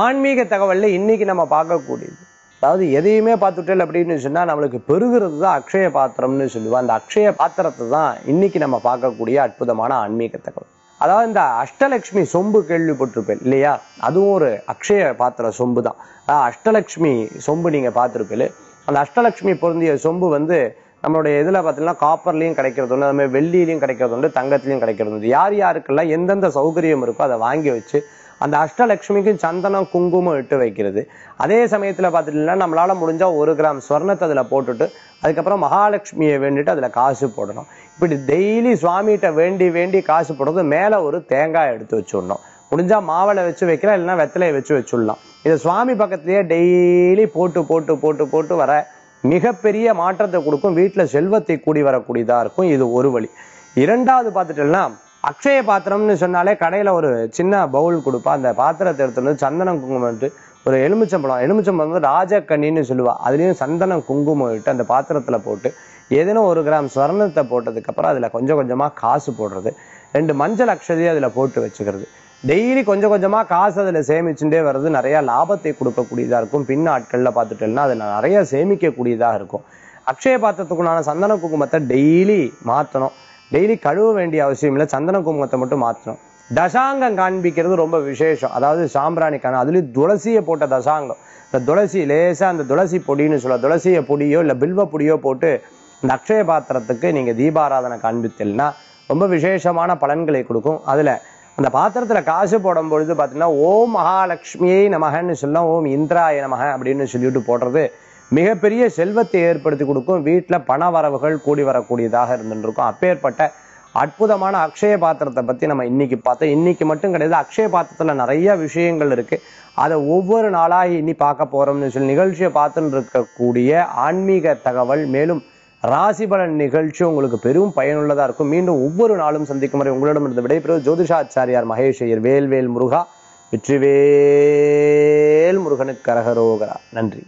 ஆன்மீக தகவலில் இன்னைக்கு நம்ம பார்க்கக்கூடியது. அதாவது எதையுமே பார்த்துட்டேன் அப்படின்னு சொன்னால் நம்மளுக்கு பெருகிறது தான் அக்ஷய பாத்திரம்னு சொல்லுவோம். அந்த அக்ஷய பாத்திரத்தை தான் இன்னைக்கு நம்ம பார்க்கக்கூடிய அற்புதமான ஆன்மீக தகவல். அதாவது இந்த அஷ்டலக்ஷ்மி சொம்பு கேள்விப்பட்டிருப்பேன் இல்லையா? அதுவும் ஒரு அக்ஷய பாத்திர சொம்பு தான். அதாவது சொம்பு நீங்கள் பார்த்துருப்பீங்க அந்த அஷ்டலட்சுமி பொருந்திய சொம்பு வந்து நம்மளுடைய இதில் பார்த்தீங்கன்னா காப்பர்லையும் கிடைக்கிறது உண்டு அதுமாதிரி வெள்ளியிலையும் கிடைக்கிறது உண்டு தங்கத்துலையும் கிடைக்கிறது உண்டு. யார் யாருக்கெல்லாம் எந்தெந்த சௌகரியம் இருக்கோ அதை வாங்கி வச்சு அந்த அஷ்டலட்சுமிக்கு சந்தனம் குங்குமம் இட்டு வைக்கிறது. அதே சமயத்தில் பார்த்துட்டீங்கன்னா நம்மளால முடிஞ்சால் ஒரு கிராம் ஸ்வர்ணத்தை அதில் போட்டுட்டு அதுக்கப்புறம் மகாலட்சுமியை வேண்டிட்டு அதில் காசு போடணும். இப்படி டெய்லி சுவாமிகிட்ட வேண்டி வேண்டி காசு போடுறது மேலே ஒரு தேங்காய் எடுத்து வச்சுடணும். முடிஞ்சா மாவளை வச்சு வைக்கலாம் இல்லைன்னா வெத்தலையை வச்சு வச்சுடலாம். இதை சுவாமி பக்கத்துலயே டெய்லி போட்டு போட்டு போட்டு போட்டு வர மிகப்பெரிய மாற்றத்தை கொடுக்கும். வீட்டில் செல்வத்தை கூடி வரக்கூடியதாக இருக்கும். இது ஒரு வழி. இரண்டாவது பார்த்துட்டோம்னா அக்ஷய பாத்திரம்னு சொன்னாலே கடையில ஒரு சின்ன பவுல் கொடுப்பா. அந்த பாத்திரத்தை எடுத்துட்டு வந்து சந்தனம் குங்குமம் இட்டு ஒரு எலுமிச்சம்பழம் எலுமிச்சம்பழம் வந்து ராஜக்கண்ணின்னு சொல்லுவா. அதுலயும் சந்தனம் குங்குமம் இட்டு அந்த பாத்திரத்துல போட்டு ஏதேனும் ஒரு கிராம் ஸ்வர்ணத்தை போட்டதுக்கு அப்புறம் அதுல கொஞ்சம் கொஞ்சமா காசு போடுறது. ரெண்டு மஞ்சள் அக்ஷதையும் அதுல போட்டு வச்சுக்கிறது. டெய்லி கொஞ்சம் கொஞ்சமா காசு அதுல சேமிச்சுட்டே வர்றது நிறைய லாபத்தை கொடுக்கக்கூடியதா இருக்கும். பின் நாட்கள்ல பார்த்துட்டோம்னா அதுல நிறைய சேமிக்கக்கூடியதா இருக்கும். அக்ஷய பாத்திரத்துக்குள்ளான சந்தன குங்குமத்தை டெய்லி மாத்தணும். டெய்லி கழுவ வேண்டிய அவசியம் இல்லை சந்தன குங்குமத்தை மட்டும் மாற்றணும் தசாங்கம் காண்பிக்கிறது ரொம்ப விசேஷம். அதாவது சாம்பிராணி காண அதுலயும் துளசியை போட்ட தசாங்கம். இந்த துளசி லேசா அந்த துளசி பொடின்னு சொல்ல துளசிய பொடியோ இல்ல பில்வ பொடியோ போட்டு இந்த அக்ஷய பாத்திரத்துக்கு நீங்க தீபாராதனை காண்பித்தல்னா ரொம்ப விசேஷமான பலன்களை கொடுக்கும். அதுல அந்த பாத்திரத்துல காசு போடும் பொழுது பாத்தீங்கன்னா ஓம் மகாலட்சுமியை நமகன்னு சொல்லலாம் ஓம் இந்திராய நமக அப்படின்னு சொல்லிட்டு போடுறது மிகப்பெரிய செல்வத்தை ஏற்படுத்தி கொடுக்கும். வீட்டுல பண வரவுகள் கூடி வரக்கூடியதாக இருந்துருக்கும். அப்பேற்பட்ட அற்புதமான அக்ஷய பாத்திரத்தை பத்தி நம்ம இன்னைக்கு பார்த்தோம். இன்னைக்கு மட்டும் கிடையாது அக்ஷய பாத்திரத்துல நிறைய விஷயங்கள் இருக்கு. அதை ஒவ்வொரு நாளா இனி பார்க்க போகிறோம்னு சொல்லி நிகழ்ச்சியை பார்த்துன்னு இருக்கக்கூடிய ஆன்மீக தகவல் மேலும் ராசி பலன் நிகழ்ச்சி உங்களுக்கு பெரும் பயனுள்ளதா இருக்கும். மீண்டும் ஒவ்வொரு நாளும் சந்திக்கும் வரை உங்களிடம் இருந்து விடைபெறுவது ஜோதிஷாச்சாரியார் மகேஷ் ஐயர் வேல்வேல் முருகா வெற்றிவேல் முருகனுக்கு கரகரோகரா. நன்றி.